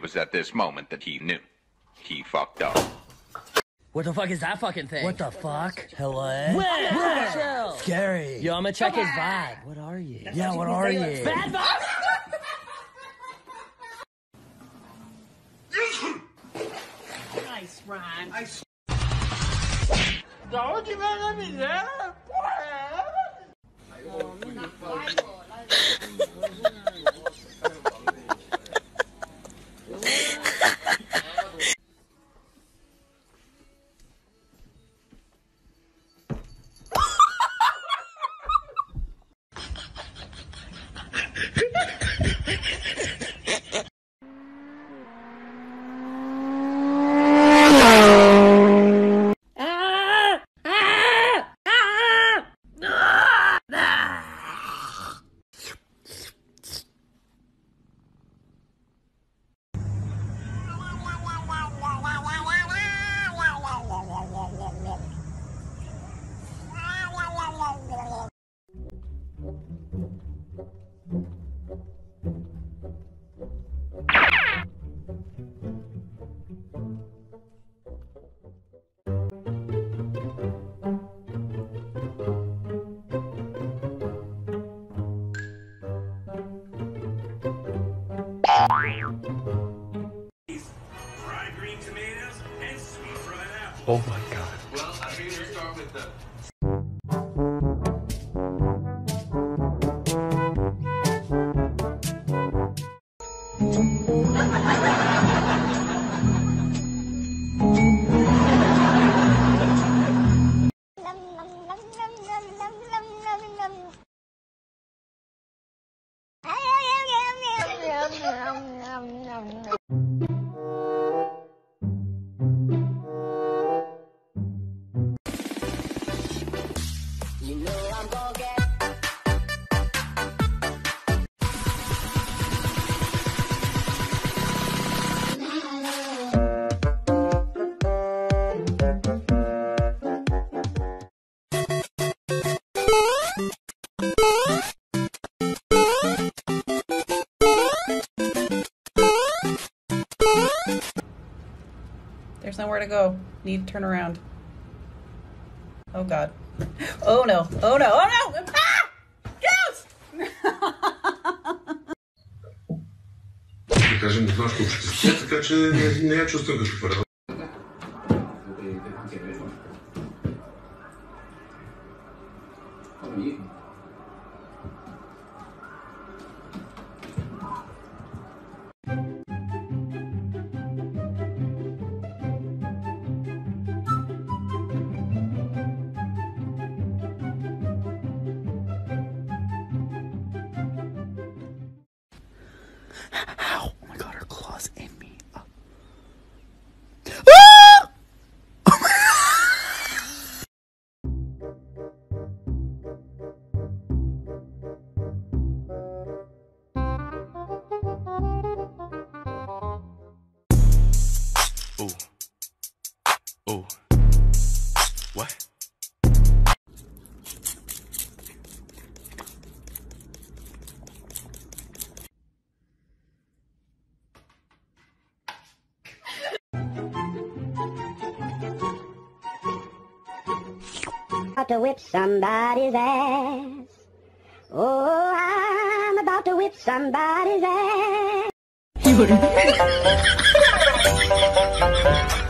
It was at this moment that he knew. He fucked up. What the fuck is that fucking thing? What the fuck? Hello? Where? Where? Chill. Scary. Yo, I'm gonna check his vibe. What are you? Yeah, what are you? Bad vibe. Nice rhyme. fried green tomatoes, and sweet fried Oh my god. Well, I figured we'd start with the to go. Need to turn around. Oh god. Oh no. Oh no. Oh no! Ah! Ow! Oh my god, her claws in me. Ah. Oh. Ooh. Ooh. What? To whip somebody's ass. Oh, I'm about to whip somebody's ass.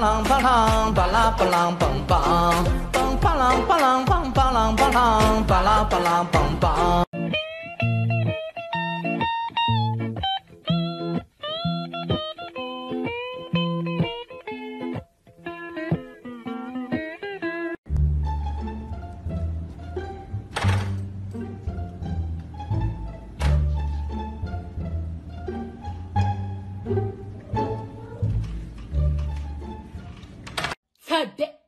啷吧啷吧啷吧啦吧啷梆梆，梆吧啷吧啷梆吧啷吧啷吧啦吧啷梆梆。Today. Oh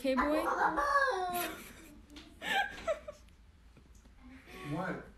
okay, boy? What?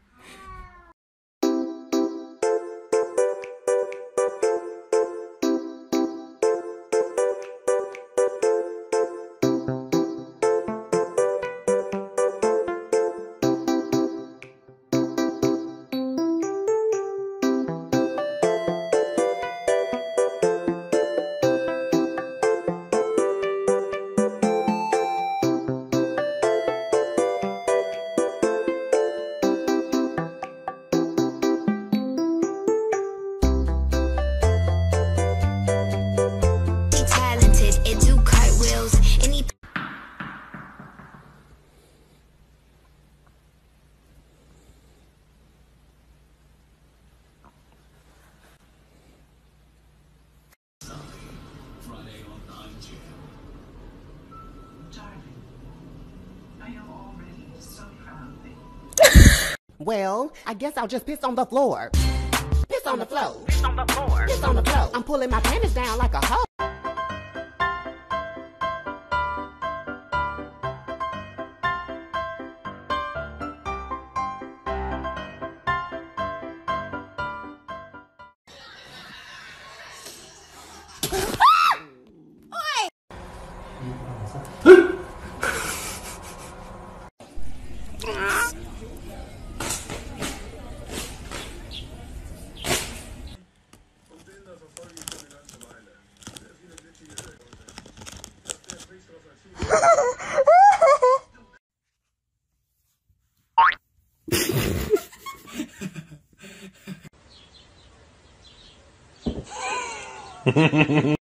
Well, I guess I'll just piss on the floor. Piss on the floor. Piss on the floor. Piss on the floor. I'm pulling my panties down like a hoe. Ha ha